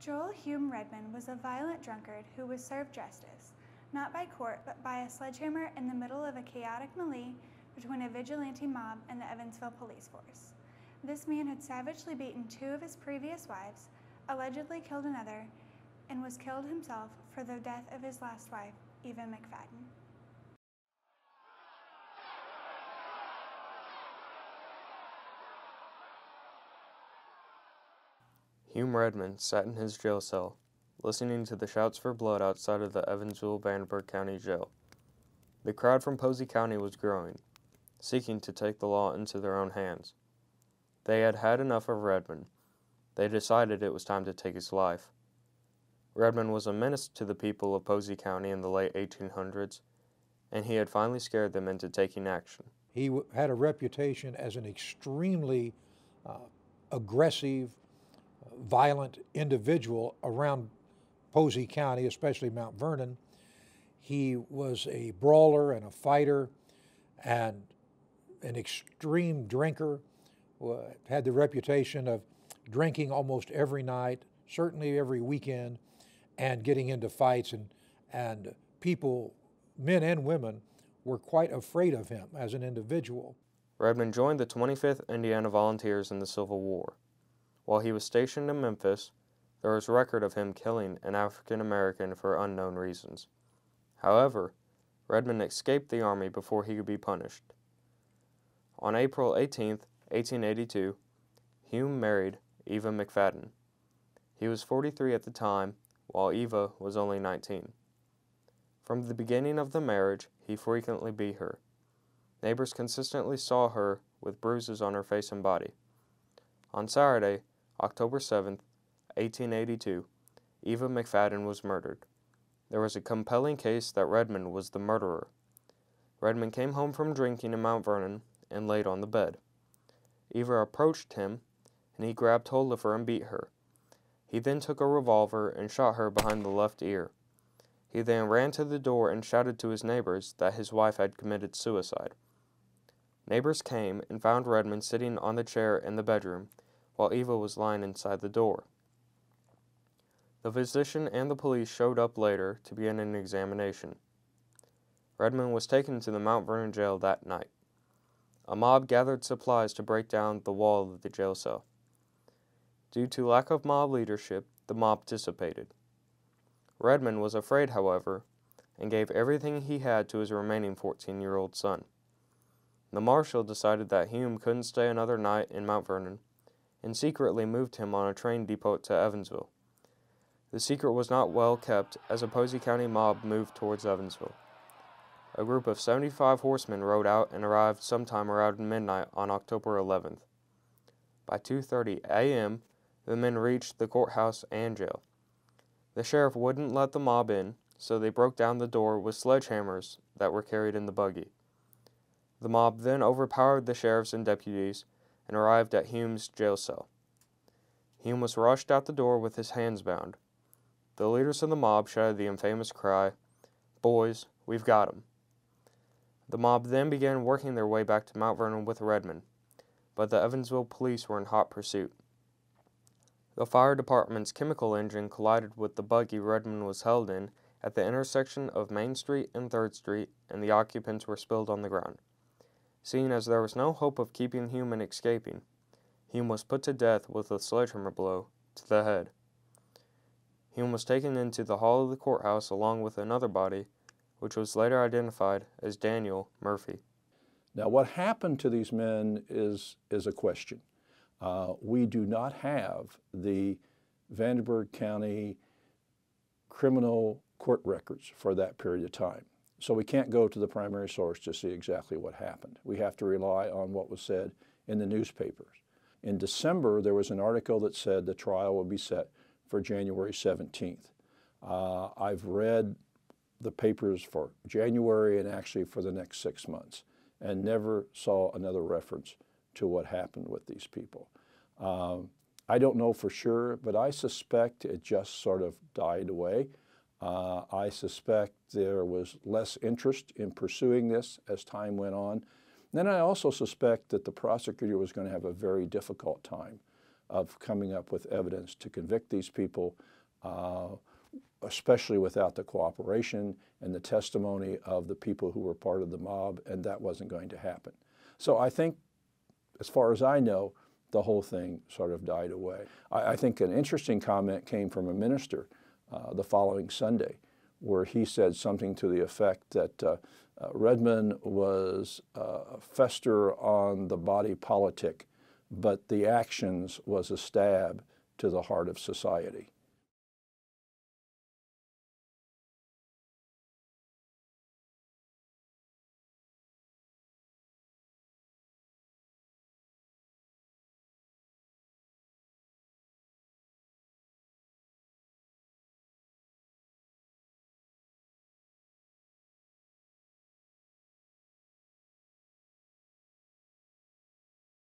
Joel Hume Redman was a violent drunkard who was served justice, not by court, but by a sledgehammer in the middle of a chaotic melee between a vigilante mob and the Evansville police force. This man had savagely beaten two of his previous wives, allegedly killed another, and was killed himself for the death of his last wife, Eva McFadden. Hume Redman sat in his jail cell, listening to the shouts for blood outside of the Evansville Vanderburgh County Jail. The crowd from Posey County was growing, seeking to take the law into their own hands. They had had enough of Redman. They decided it was time to take his life. Redman was a menace to the people of Posey County in the late 1800s, and he had finally scared them into taking action. He had a reputation as an extremely uh, aggressive, violent individual around Posey County, especially Mount Vernon. He was a brawler and a fighter and an extreme drinker, had the reputation of drinking almost every night, certainly every weekend, and getting into fights. And, and people, men and women, were quite afraid of him as an individual. Redman joined the 25th Indiana Volunteers in the Civil War. While he was stationed in Memphis, there is record of him killing an African American for unknown reasons. However, Redman escaped the army before he could be punished. On April 18, 1882, Hume married Eva McFadden. He was 43 at the time, while Eva was only 19. From the beginning of the marriage, he frequently beat her. Neighbors consistently saw her with bruises on her face and body. On Saturday, October 7, 1882, Eva McFadden was murdered. There was a compelling case that Redman was the murderer. Redman came home from drinking in Mount Vernon and laid on the bed. Eva approached him, and he grabbed hold of her and beat her. He then took a revolver and shot her behind the left ear. He then ran to the door and shouted to his neighbors that his wife had committed suicide. Neighbors came and found Redman sitting on the chair in the bedroom while Eva was lying inside the door. The physician and the police showed up later to begin an examination. Redman was taken to the Mount Vernon jail that night. A mob gathered supplies to break down the wall of the jail cell. Due to lack of mob leadership, the mob dissipated. Redman was afraid, however, and gave everything he had to his remaining 14 year old son. The marshal decided that Hume couldn't stay another night in Mount Vernon and secretly moved him on a train depot to Evansville. The secret was not well kept as a Posey County mob moved towards Evansville. A group of 75 horsemen rode out and arrived sometime around midnight on October 11th. By 2:30 a.m., the men reached the courthouse and jail. The sheriff wouldn't let the mob in, so they broke down the door with sledgehammers that were carried in the buggy. The mob then overpowered the sheriffs and deputies and arrived at Hume's jail cell. Hume was rushed out the door with his hands bound. The leaders of the mob shouted the infamous cry, Boys, we've got him. The mob then began working their way back to Mount Vernon with Redman, but the Evansville police were in hot pursuit. The fire department's chemical engine collided with the buggy Redman was held in at the intersection of Main Street and 3rd Street, and the occupants were spilled on the ground. Seeing as there was no hope of keeping Hume escaping, Hume was put to death with a sledgehammer blow to the head. Hume was taken into the hall of the courthouse along with another body, which was later identified as Daniel Murphy. Now, what happened to these men is, is a question. Uh, we do not have the Vanderburgh County criminal court records for that period of time. So we can't go to the primary source to see exactly what happened. We have to rely on what was said in the newspapers. In December, there was an article that said the trial will be set for January 17th. Uh, I've read the papers for January and actually for the next six months and never saw another reference to what happened with these people. Um, I don't know for sure, but I suspect it just sort of died away. Uh, I suspect there was less interest in pursuing this as time went on. Then I also suspect that the prosecutor was going to have a very difficult time of coming up with evidence to convict these people, uh, especially without the cooperation and the testimony of the people who were part of the mob, and that wasn't going to happen. So I think, as far as I know, the whole thing sort of died away. I, I think an interesting comment came from a minister uh, the following Sunday, where he said something to the effect that uh, uh, Redman was a fester on the body politic, but the actions was a stab to the heart of society.